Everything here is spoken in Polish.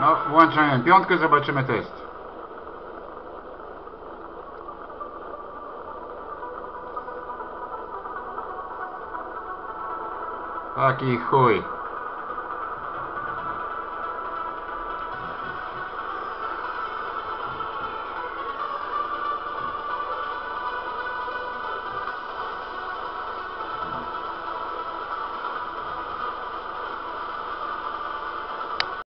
No, włączamy piątkę, zobaczymy test. Taki chuj.